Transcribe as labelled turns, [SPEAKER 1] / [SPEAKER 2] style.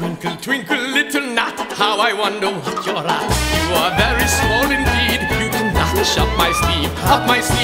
[SPEAKER 1] Twinkle, twinkle, little nut, how I wonder what you're at. You are very small indeed. You cannot shut my my sleeve, up my sleeve.